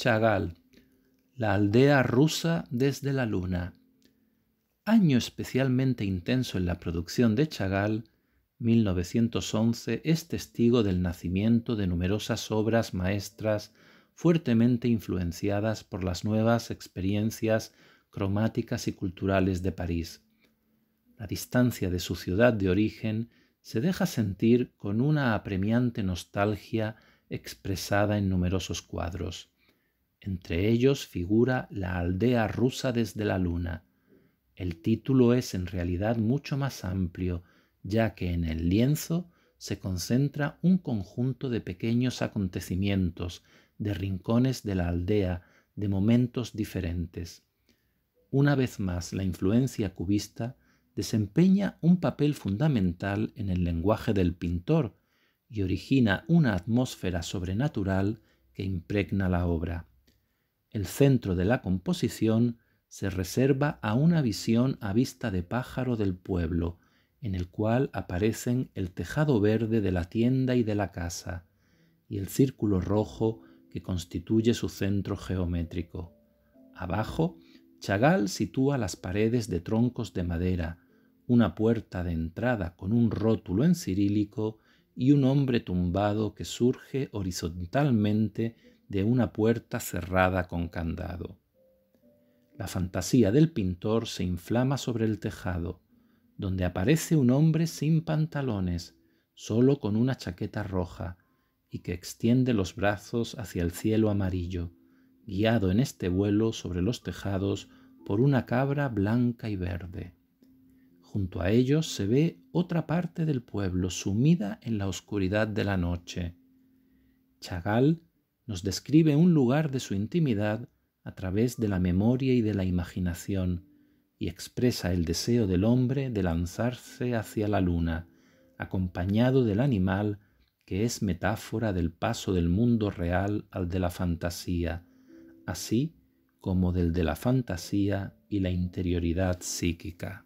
Chagall, la aldea rusa desde la luna. Año especialmente intenso en la producción de Chagall, 1911 es testigo del nacimiento de numerosas obras maestras fuertemente influenciadas por las nuevas experiencias cromáticas y culturales de París. La distancia de su ciudad de origen se deja sentir con una apremiante nostalgia expresada en numerosos cuadros. Entre ellos figura La aldea rusa desde la luna. El título es en realidad mucho más amplio, ya que en el lienzo se concentra un conjunto de pequeños acontecimientos, de rincones de la aldea, de momentos diferentes. Una vez más, la influencia cubista desempeña un papel fundamental en el lenguaje del pintor y origina una atmósfera sobrenatural que impregna la obra. El centro de la composición se reserva a una visión a vista de pájaro del pueblo, en el cual aparecen el tejado verde de la tienda y de la casa, y el círculo rojo que constituye su centro geométrico. Abajo, Chagall sitúa las paredes de troncos de madera, una puerta de entrada con un rótulo en cirílico y un hombre tumbado que surge horizontalmente de una puerta cerrada con candado. La fantasía del pintor se inflama sobre el tejado, donde aparece un hombre sin pantalones, solo con una chaqueta roja, y que extiende los brazos hacia el cielo amarillo, guiado en este vuelo sobre los tejados por una cabra blanca y verde. Junto a ellos se ve otra parte del pueblo sumida en la oscuridad de la noche. Chagall nos describe un lugar de su intimidad a través de la memoria y de la imaginación y expresa el deseo del hombre de lanzarse hacia la luna, acompañado del animal que es metáfora del paso del mundo real al de la fantasía, así como del de la fantasía y la interioridad psíquica.